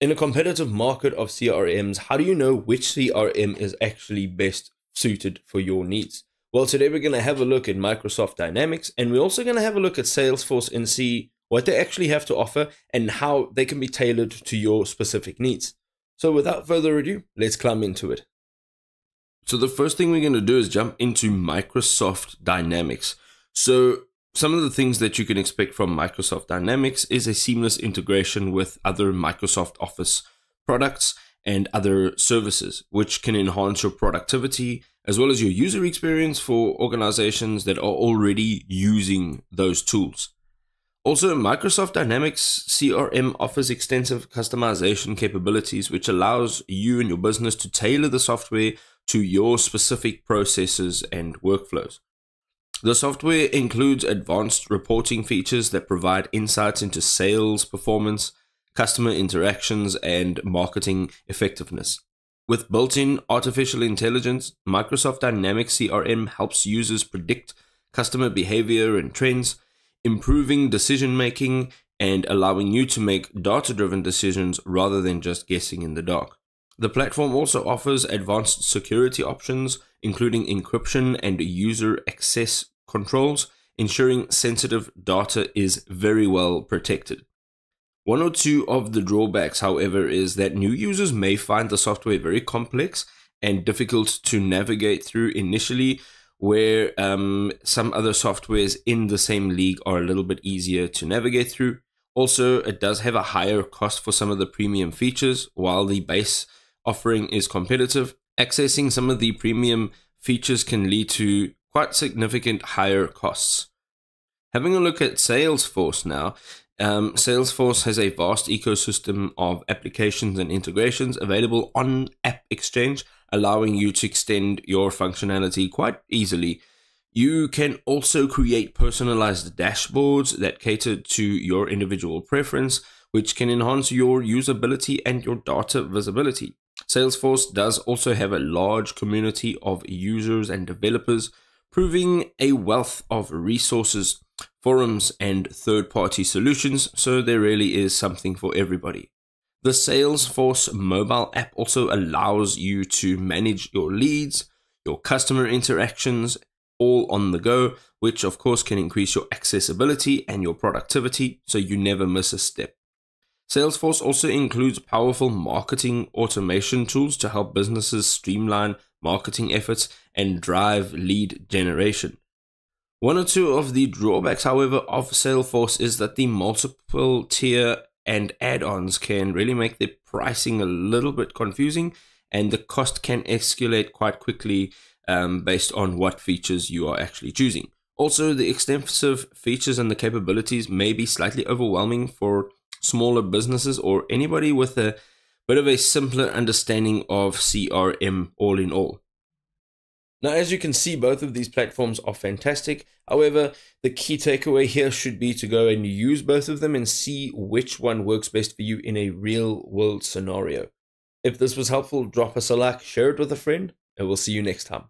In a competitive market of CRMs, how do you know which CRM is actually best suited for your needs? Well, today we're going to have a look at Microsoft Dynamics and we're also going to have a look at Salesforce and see what they actually have to offer and how they can be tailored to your specific needs. So without further ado, let's climb into it. So the first thing we're going to do is jump into Microsoft Dynamics. So some of the things that you can expect from Microsoft Dynamics is a seamless integration with other Microsoft Office products and other services, which can enhance your productivity as well as your user experience for organizations that are already using those tools. Also, Microsoft Dynamics CRM offers extensive customization capabilities, which allows you and your business to tailor the software to your specific processes and workflows. The software includes advanced reporting features that provide insights into sales performance, customer interactions, and marketing effectiveness. With built in artificial intelligence, Microsoft Dynamics CRM helps users predict customer behavior and trends improving decision making and allowing you to make data driven decisions rather than just guessing in the dark. The platform also offers advanced security options, including encryption and user access controls, ensuring sensitive data is very well protected. One or two of the drawbacks, however, is that new users may find the software very complex and difficult to navigate through initially, where um, some other softwares in the same league are a little bit easier to navigate through. Also, it does have a higher cost for some of the premium features, while the base offering is competitive. Accessing some of the premium features can lead to quite significant higher costs. Having a look at Salesforce now, um, Salesforce has a vast ecosystem of applications and integrations available on App Exchange allowing you to extend your functionality quite easily. You can also create personalized dashboards that cater to your individual preference, which can enhance your usability and your data visibility. Salesforce does also have a large community of users and developers, proving a wealth of resources, forums, and third party solutions, so there really is something for everybody. The Salesforce mobile app also allows you to manage your leads, your customer interactions, all on the go, which of course can increase your accessibility and your productivity so you never miss a step. Salesforce also includes powerful marketing automation tools to help businesses streamline marketing efforts and drive lead generation. One or two of the drawbacks, however, of Salesforce is that the multiple tier and add-ons can really make the pricing a little bit confusing and the cost can escalate quite quickly um, based on what features you are actually choosing. Also, the extensive features and the capabilities may be slightly overwhelming for smaller businesses or anybody with a bit of a simpler understanding of CRM all in all. Now, as you can see, both of these platforms are fantastic. However, the key takeaway here should be to go and use both of them and see which one works best for you in a real world scenario. If this was helpful, drop us a like, share it with a friend, and we'll see you next time.